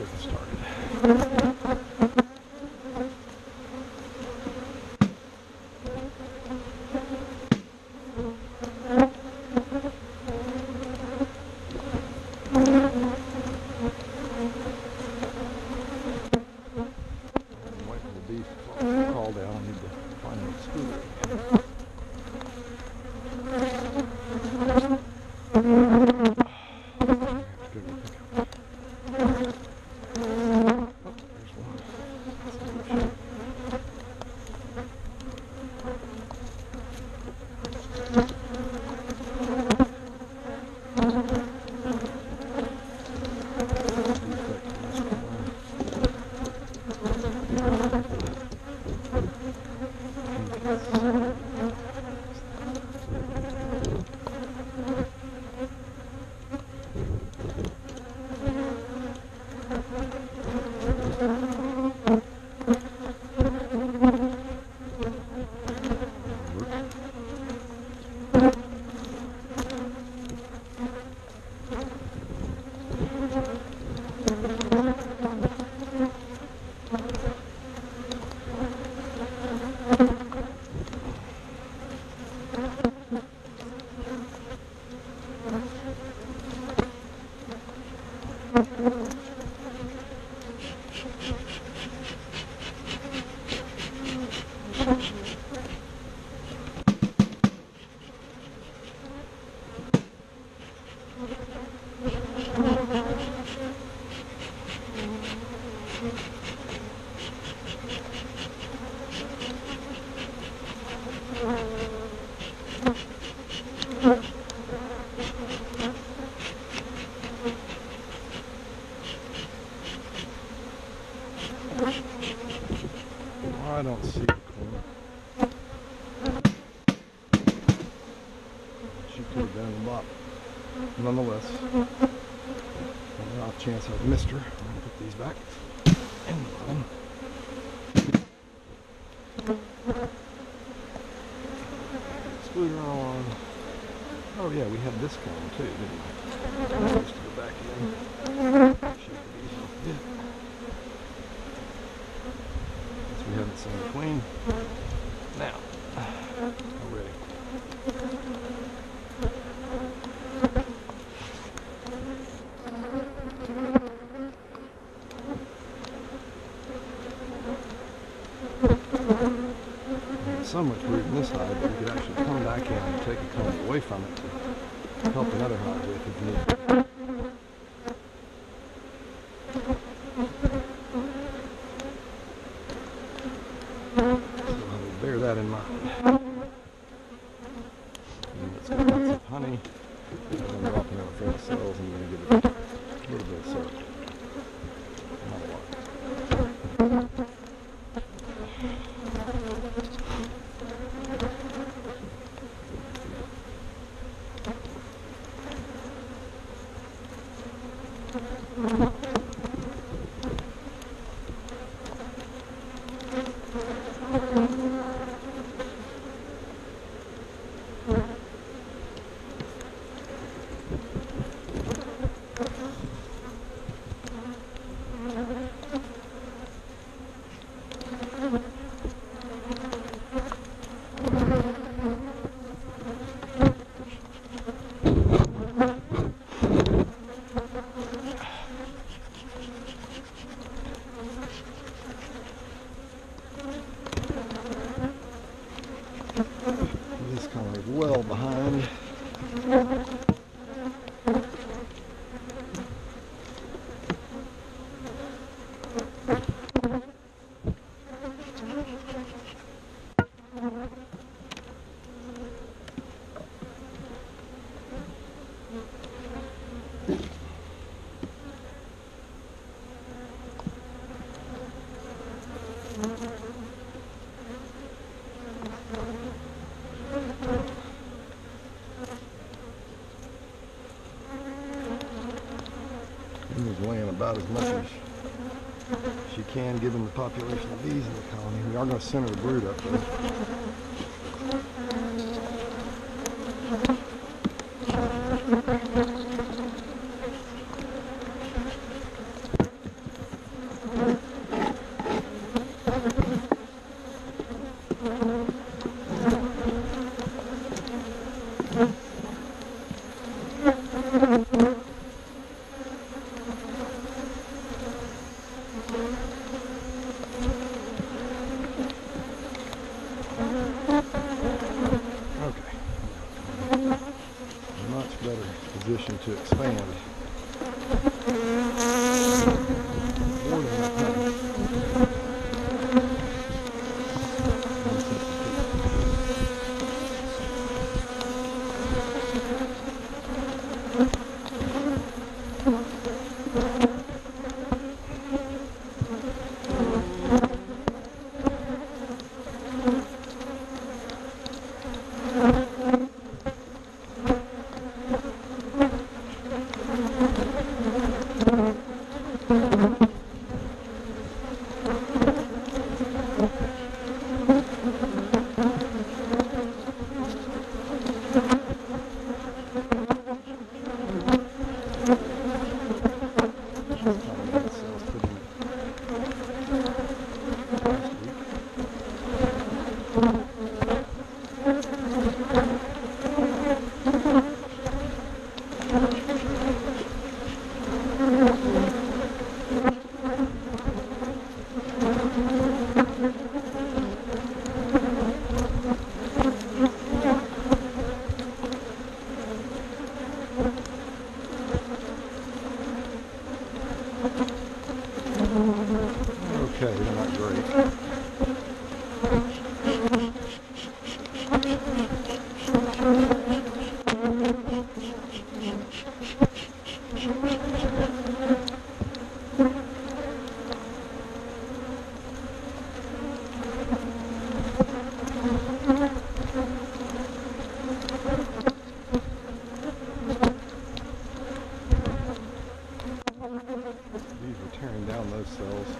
We're getting started. очень. These back. Excluder on. Oh yeah, we had this coming too, didn't we? Just to go back in. Shake the beef a bit. Since we haven't seen the queen. Now, we're ready. So much brood in this hive that we could actually come back in and take a comb away from it to help another hive with if needed. So I will bear that in mind. Well behind. Is can given the population of bees in the colony. We are going to center the brood up though. Okay. Much better position to expand. More than enough honey. Colony cells put in last week. Okay, they're not great. These were tearing down those cells.